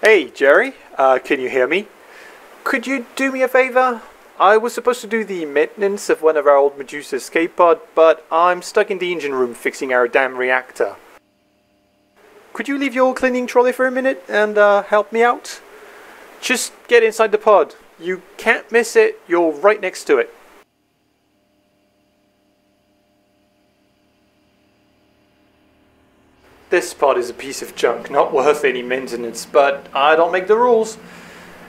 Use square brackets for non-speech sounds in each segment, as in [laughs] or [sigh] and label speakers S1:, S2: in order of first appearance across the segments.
S1: Hey, Jerry, uh, can you hear me? Could you do me a favor? I was supposed to do the maintenance of one of our old Medusa escape pod, but I'm stuck in the engine room fixing our damn reactor. Could you leave your cleaning trolley for a minute and uh, help me out? Just get inside the pod. You can't miss it, you're right next to it. This pod is a piece of junk, not worth any maintenance, but I don't make the rules.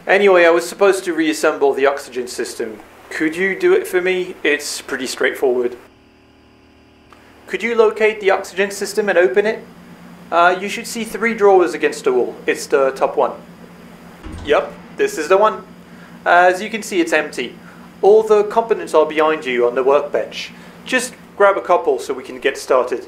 S1: Anyway, I was supposed to reassemble the oxygen system. Could you do it for me? It's pretty straightforward. Could you locate the oxygen system and open it? Uh, you should see three drawers against the wall. It's the top one. Yep, this is the one. As you can see, it's empty. All the components are behind you on the workbench. Just grab a couple so we can get started.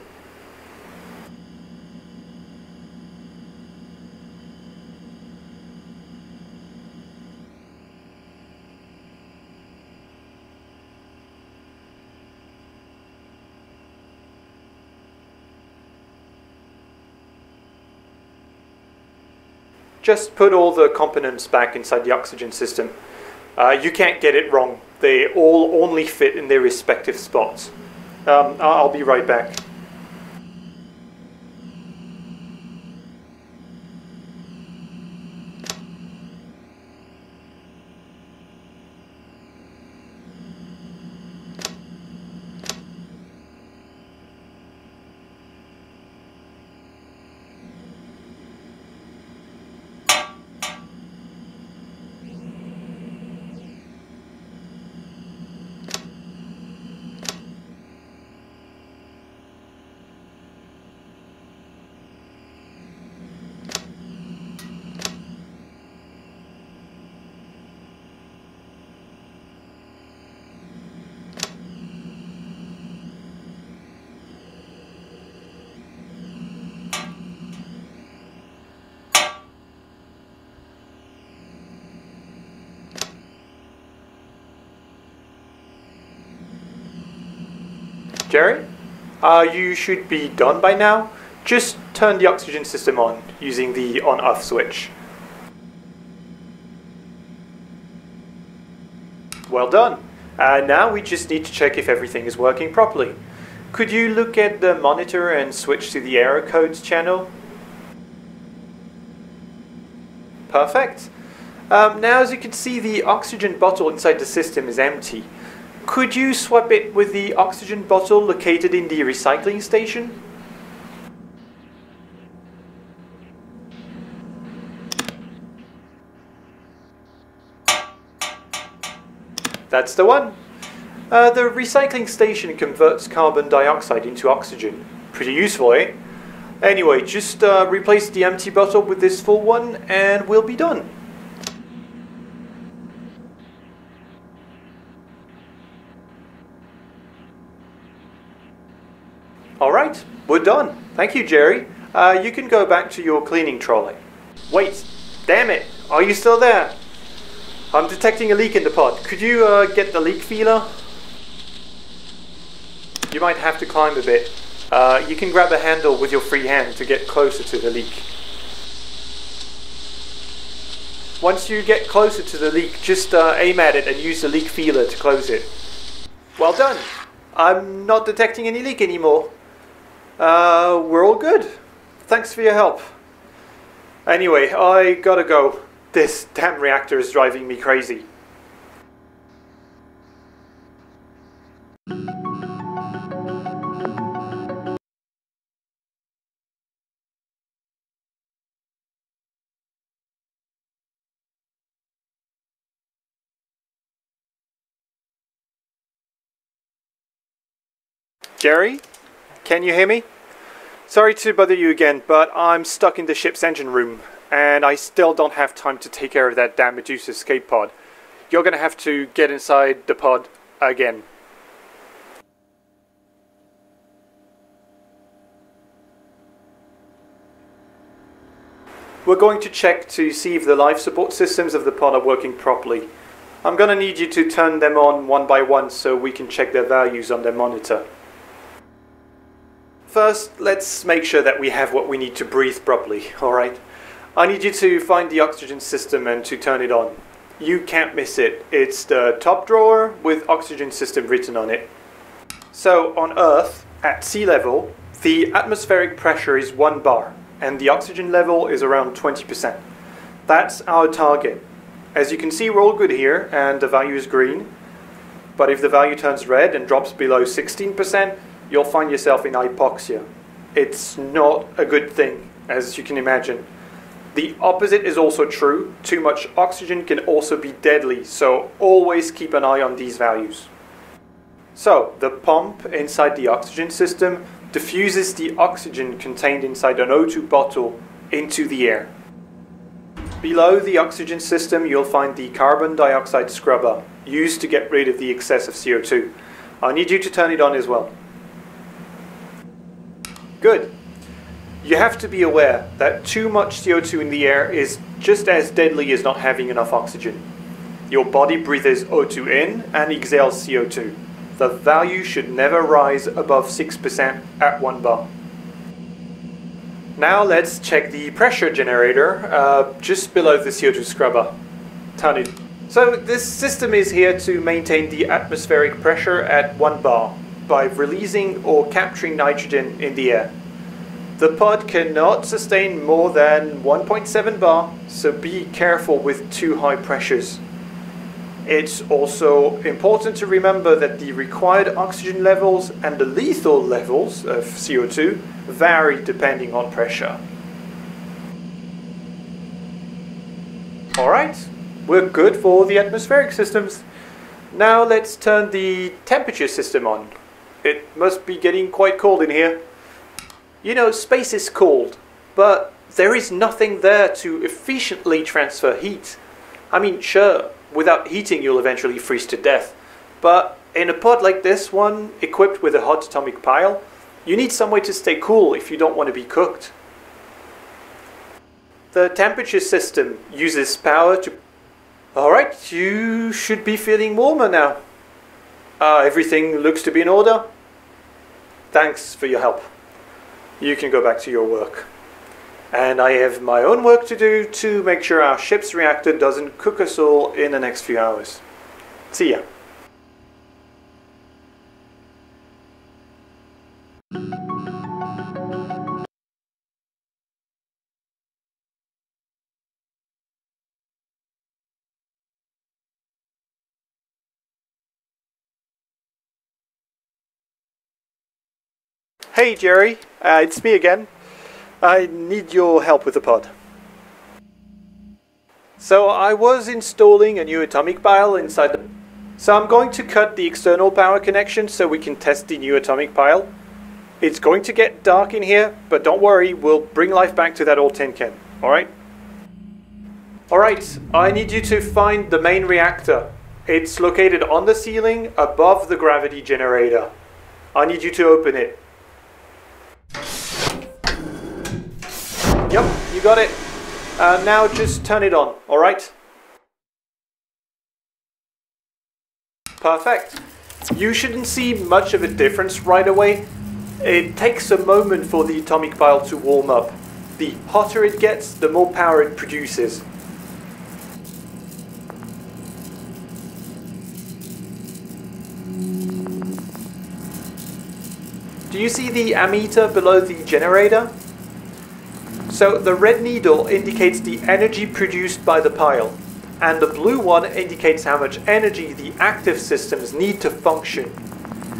S1: Just put all the components back inside the oxygen system. Uh, you can't get it wrong. They all only fit in their respective spots. Um, I'll be right back. Jerry, uh, you should be done by now. Just turn the oxygen system on using the on-off switch. Well done. Uh, now we just need to check if everything is working properly. Could you look at the monitor and switch to the error codes channel? Perfect. Um, now as you can see the oxygen bottle inside the system is empty. Could you swap it with the oxygen bottle located in the recycling station? That's the one. Uh, the recycling station converts carbon dioxide into oxygen. Pretty useful, eh? Anyway, just uh, replace the empty bottle with this full one and we'll be done. All right, we're done. Thank you, Jerry. Uh, you can go back to your cleaning trolley. Wait, damn it, are you still there? I'm detecting a leak in the pod. Could you uh, get the leak feeler? You might have to climb a bit. Uh, you can grab a handle with your free hand to get closer to the leak. Once you get closer to the leak, just uh, aim at it and use the leak feeler to close it. Well done. I'm not detecting any leak anymore. Uh, we're all good. Thanks for your help. Anyway, I gotta go. This damn reactor is driving me crazy. Jerry? Can you hear me? Sorry to bother you again, but I'm stuck in the ship's engine room, and I still don't have time to take care of that damn Medusa escape pod. You're gonna have to get inside the pod again. We're going to check to see if the life support systems of the pod are working properly. I'm gonna need you to turn them on one by one so we can check their values on their monitor. First, let's make sure that we have what we need to breathe properly, alright? I need you to find the oxygen system and to turn it on. You can't miss it. It's the top drawer with oxygen system written on it. So on Earth, at sea level, the atmospheric pressure is 1 bar and the oxygen level is around 20%. That's our target. As you can see, we're all good here and the value is green. But if the value turns red and drops below 16%, you'll find yourself in hypoxia. It's not a good thing, as you can imagine. The opposite is also true. Too much oxygen can also be deadly, so always keep an eye on these values. So, the pump inside the oxygen system diffuses the oxygen contained inside an O2 bottle into the air. Below the oxygen system, you'll find the carbon dioxide scrubber, used to get rid of the excess of CO2. I need you to turn it on as well. Good. You have to be aware that too much CO2 in the air is just as deadly as not having enough oxygen. Your body breathes O2 in and exhales CO2. The value should never rise above 6% at 1 bar. Now let's check the pressure generator uh, just below the CO2 scrubber. Turn. So this system is here to maintain the atmospheric pressure at 1 bar by releasing or capturing nitrogen in the air. The pod cannot sustain more than 1.7 bar, so be careful with too high pressures. It's also important to remember that the required oxygen levels and the lethal levels of CO2 vary depending on pressure. Alright, we're good for the atmospheric systems. Now let's turn the temperature system on. It must be getting quite cold in here. You know, space is cold, but there is nothing there to efficiently transfer heat. I mean, sure, without heating you'll eventually freeze to death, but in a pod like this one, equipped with a hot atomic pile, you need some way to stay cool if you don't want to be cooked. The temperature system uses power to... Alright, you should be feeling warmer now. Uh, everything looks to be in order. Thanks for your help you can go back to your work. And I have my own work to do to make sure our ship's reactor doesn't cook us all in the next few hours. See ya. Hey Jerry, uh, it's me again. I need your help with the pod. So I was installing a new atomic pile inside the... So I'm going to cut the external power connection so we can test the new atomic pile. It's going to get dark in here, but don't worry, we'll bring life back to that old tin can, alright? Alright, I need you to find the main reactor. It's located on the ceiling above the gravity generator. I need you to open it. Yep, you got it. Uh, now just turn it on, alright? Perfect. You shouldn't see much of a difference right away. It takes a moment for the atomic pile to warm up. The hotter it gets, the more power it produces. Do you see the ammeter below the generator? So the red needle indicates the energy produced by the pile, and the blue one indicates how much energy the active systems need to function.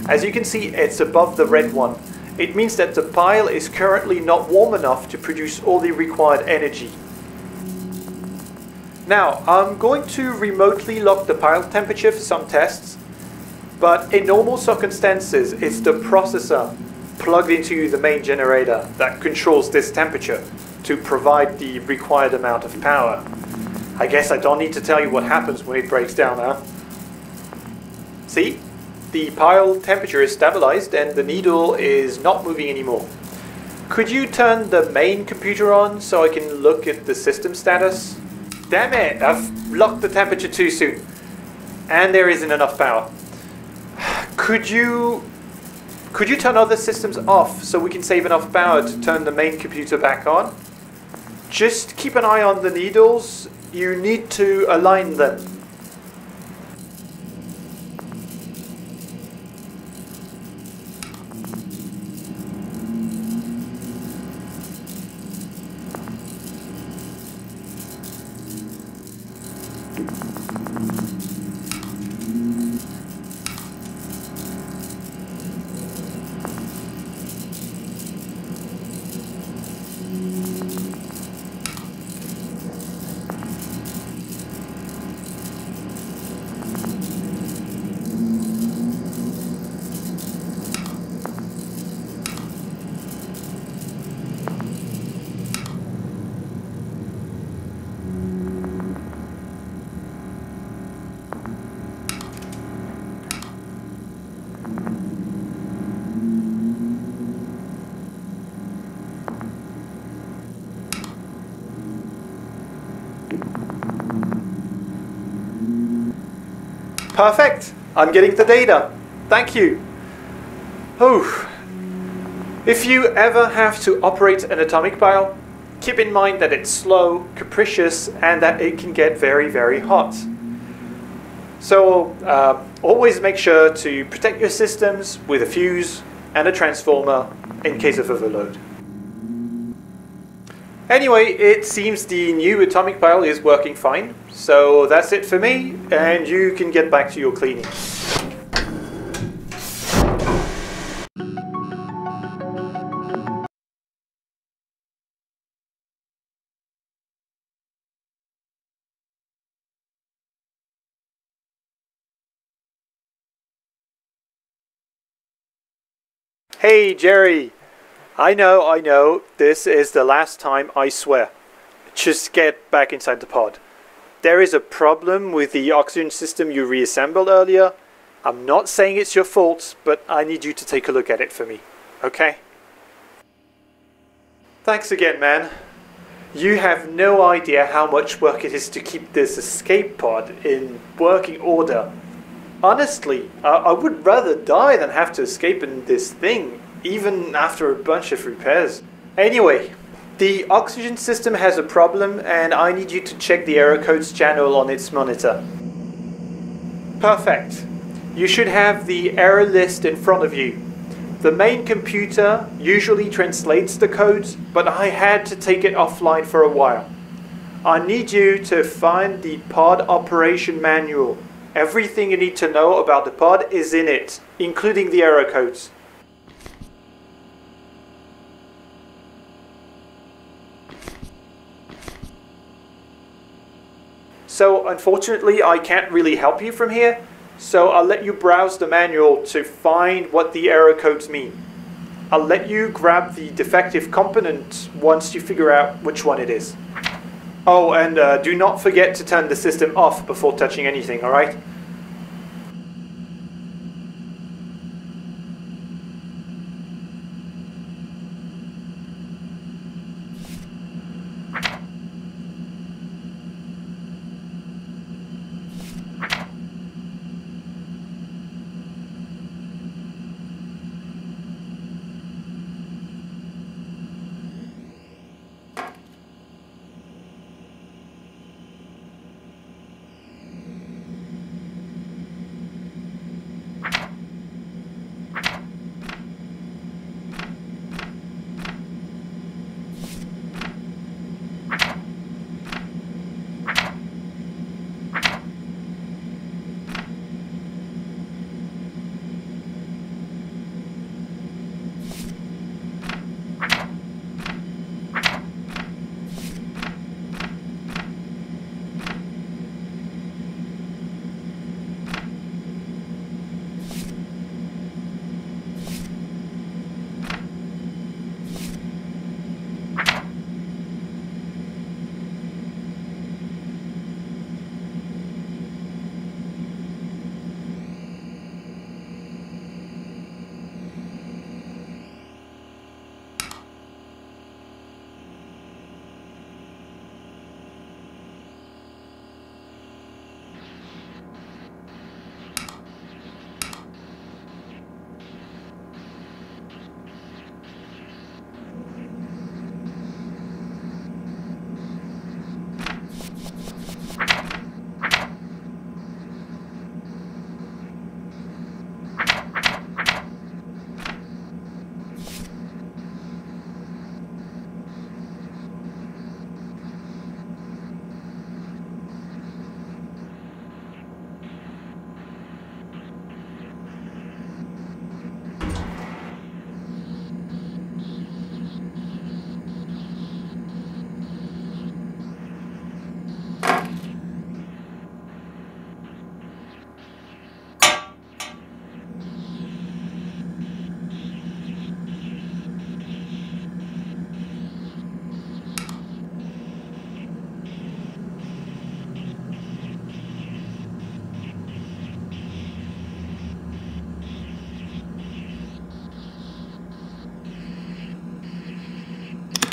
S1: As you can see, it's above the red one. It means that the pile is currently not warm enough to produce all the required energy. Now, I'm going to remotely lock the pile temperature for some tests, but in normal circumstances, it's the processor plugged into the main generator that controls this temperature to provide the required amount of power. I guess I don't need to tell you what happens when it breaks down now. See? The pile temperature is stabilized and the needle is not moving anymore. Could you turn the main computer on so I can look at the system status? Damn it, I've locked the temperature too soon. And there isn't enough power. Could you could you turn other systems off so we can save enough power to turn the main computer back on? Just keep an eye on the needles. You need to align them. Perfect. I'm getting the data. Thank you. Oh. If you ever have to operate an atomic pile, keep in mind that it's slow, capricious, and that it can get very, very hot. So uh, always make sure to protect your systems with a fuse and a transformer in case of overload. Anyway, it seems the new atomic pile is working fine, so that's it for me, and you can get back to your cleaning. Hey, Jerry. I know, I know, this is the last time, I swear. Just get back inside the pod. There is a problem with the oxygen system you reassembled earlier. I'm not saying it's your fault, but I need you to take a look at it for me, okay? Thanks again, man. You have no idea how much work it is to keep this escape pod in working order. Honestly, I, I would rather die than have to escape in this thing, even after a bunch of repairs. Anyway, the oxygen system has a problem and I need you to check the error codes channel on its monitor. Perfect. You should have the error list in front of you. The main computer usually translates the codes, but I had to take it offline for a while. I need you to find the pod operation manual. Everything you need to know about the pod is in it, including the error codes. So unfortunately, I can't really help you from here. So I'll let you browse the manual to find what the error codes mean. I'll let you grab the defective component once you figure out which one it is. Oh, and uh, do not forget to turn the system off before touching anything, alright?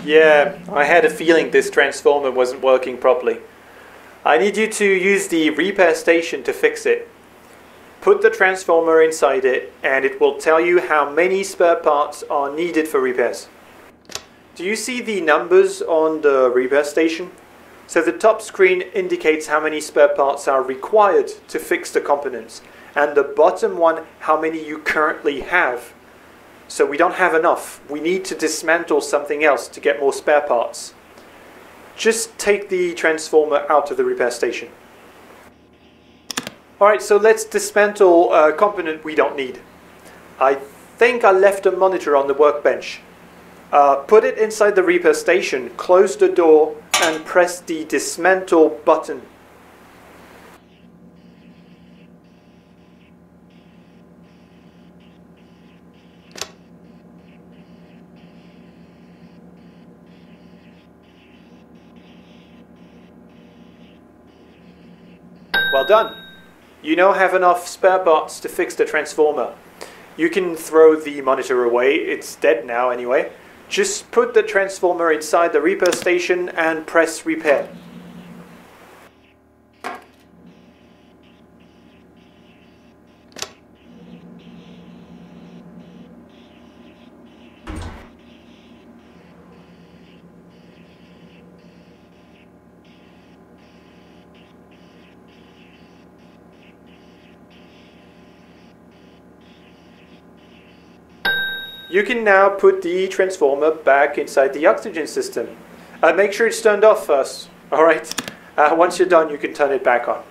S1: Yeah, I had a feeling this transformer wasn't working properly. I need you to use the repair station to fix it. Put the transformer inside it and it will tell you how many spare parts are needed for repairs. Do you see the numbers on the repair station? So the top screen indicates how many spare parts are required to fix the components and the bottom one how many you currently have. So we don't have enough. We need to dismantle something else to get more spare parts. Just take the transformer out of the repair station. Alright, so let's dismantle a component we don't need. I think I left a monitor on the workbench. Uh, put it inside the repair station, close the door, and press the dismantle button. Well done. You now have enough spare parts to fix the transformer. You can throw the monitor away, it's dead now anyway. Just put the transformer inside the repair station and press repair. You can now put the transformer back inside the oxygen system. Uh, make sure it's turned off first, [laughs] alright? Uh, once you're done, you can turn it back on.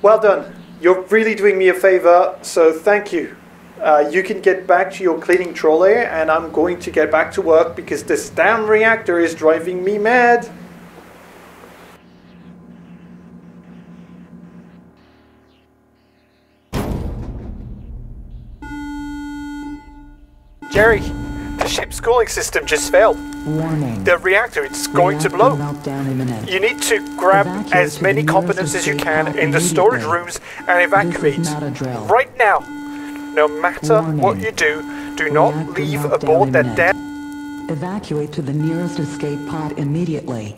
S1: Well done. You're really doing me a favor, so thank you. Uh, you can get back to your cleaning trolley, and I'm going to get back to work because this damn reactor is driving me mad. Jerry, the ship's cooling system just failed.
S2: Warning.
S1: The reactor is going to blow.
S2: meltdown imminent.
S1: You need to grab
S2: Evacuate
S1: as many components as you can in the storage rooms and evacuate.
S2: not a drill.
S1: Right now. No matter what you do, do not
S2: Reactor
S1: leave aboard that damn.
S2: Evacuate to the nearest escape pod immediately.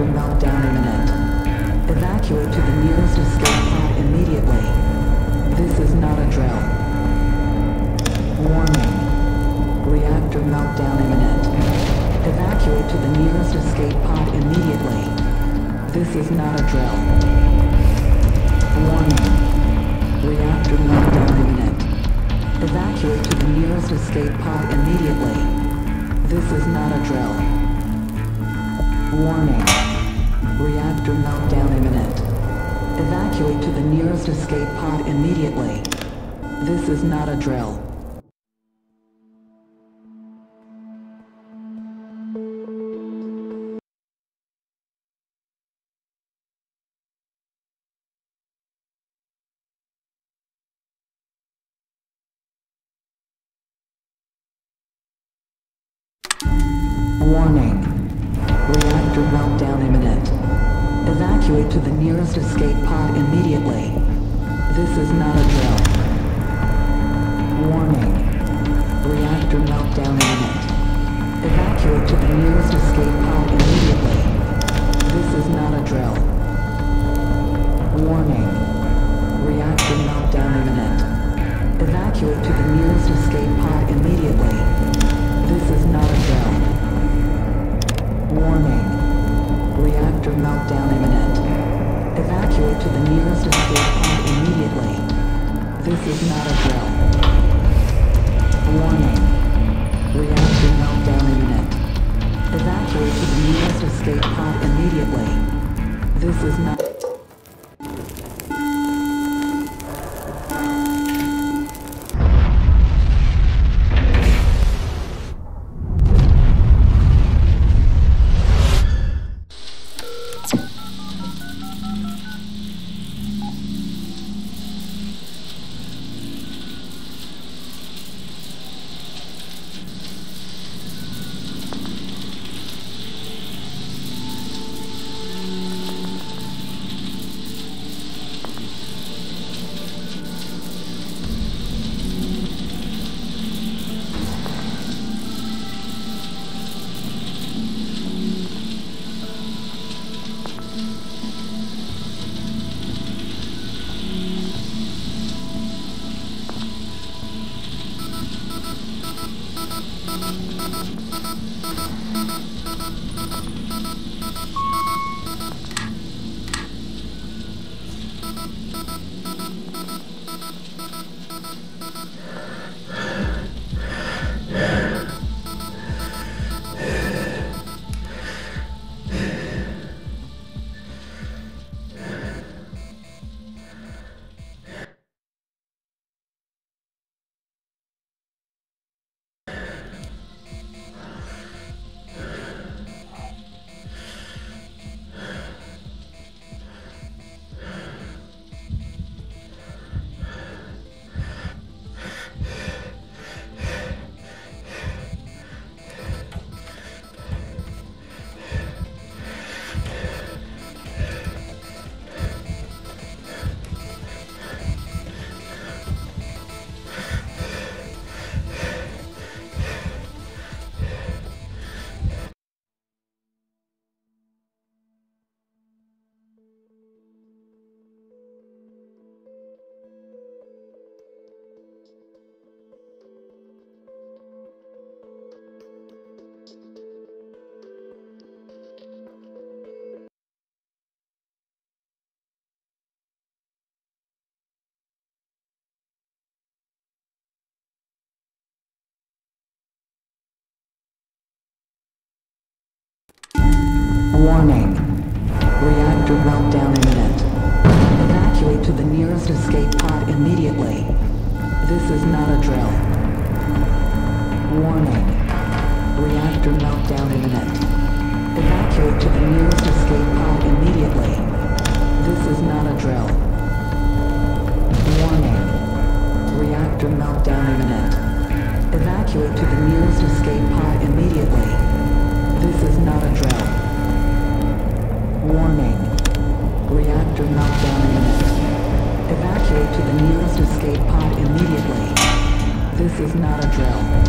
S2: Reactor meltdown imminent. Evacuate to the nearest escape pod immediately. This is not a drill. Warning. Reactor meltdown imminent. Evacuate to the nearest escape pod immediately. This is not a drill. Warning. Reactor meltdown imminent. Evacuate to the nearest escape pod immediately. This is not a drill. Warning. Reactor meltdown imminent. Evacuate to the nearest escape pod immediately. This is not a drill. Evacuate to the nearest escape pod immediately. This is not a drill. Warning. Reactor meltdown imminent. Evacuate to the nearest escape pod immediately. This is not a drill. Warning. Reactor meltdown imminent. Evacuate to the nearest escape pod immediately. This is not a drill. Warning. Evacuate to the nearest escape pod immediately. This is not... Warning. Reactor meltdown imminent. Evacuate to the nearest escape pod immediately. This is not a drill. Warning. Reactor meltdown imminent. Evacuate to the nearest escape pod immediately. This is not a drill. Warning. Reactor meltdown imminent. Evacuate to the nearest escape pod immediately. This is not a drill. Warning. Reactor meltdown imminent. Evacuate to the nearest escape pod immediately. This is not a drill.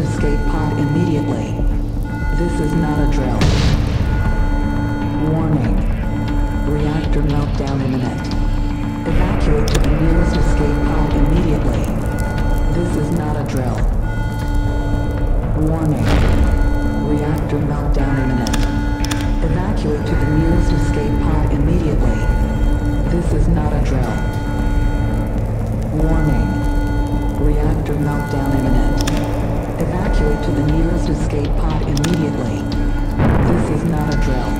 S2: Escape pod immediately. This is not a drill. Warning. Reactor meltdown imminent. Evacuate to the nearest escape pod immediately. This is not a drill. Warning. Reactor meltdown imminent. Evacuate to the nearest escape pod immediately. This is not a drill. Warning. Reactor meltdown imminent. To the nearest escape pod immediately. This is not a drill.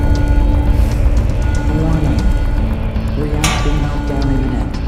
S2: Warning. Reactor meltdown imminent.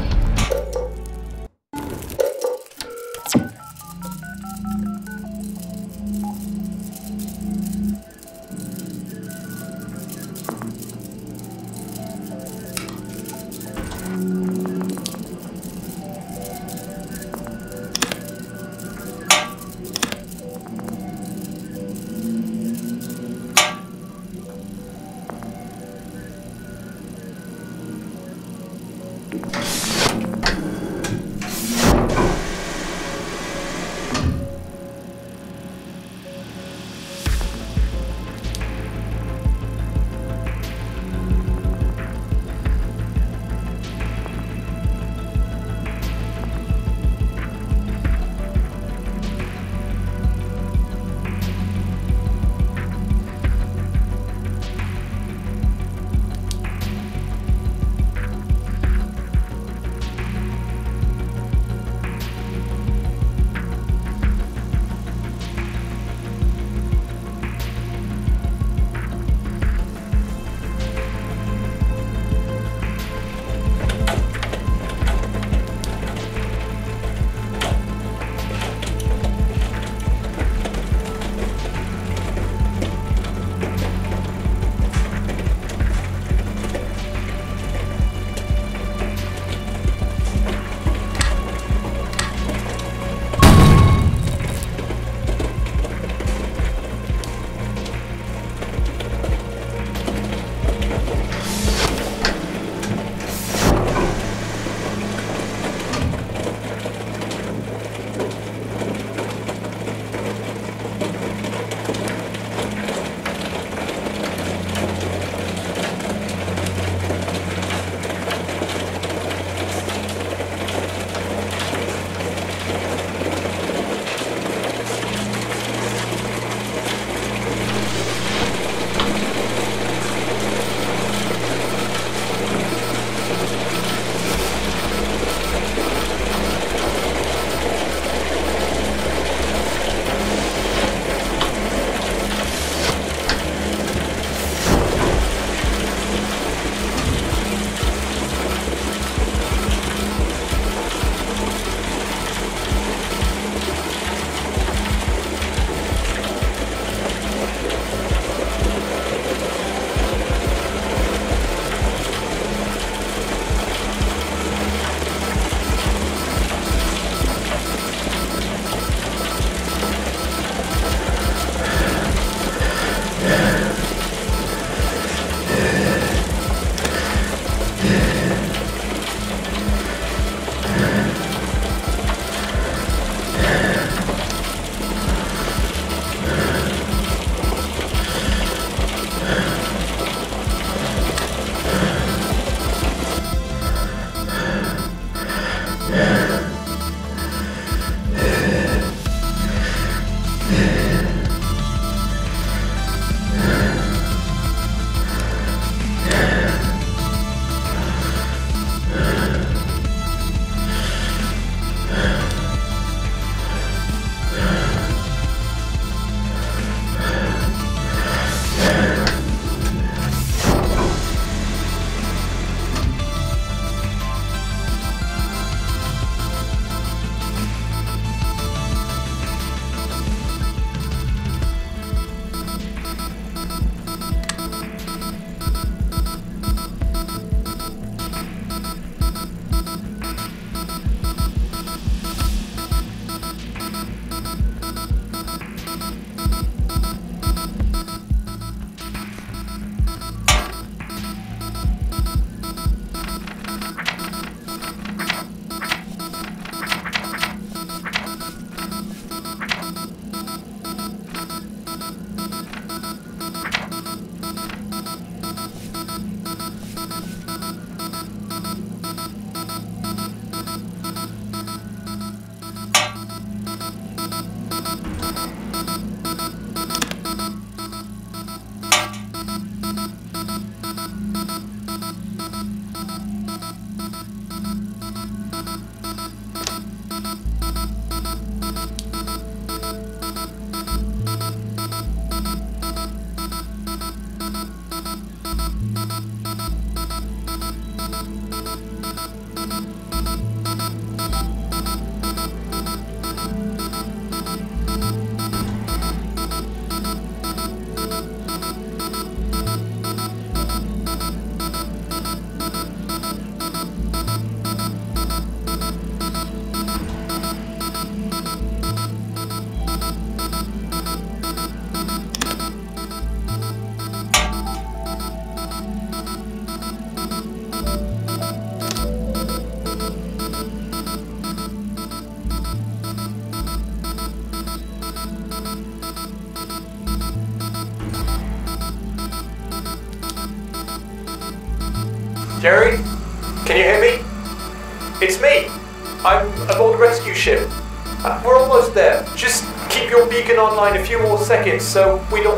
S2: A
S1: few more seconds so we don't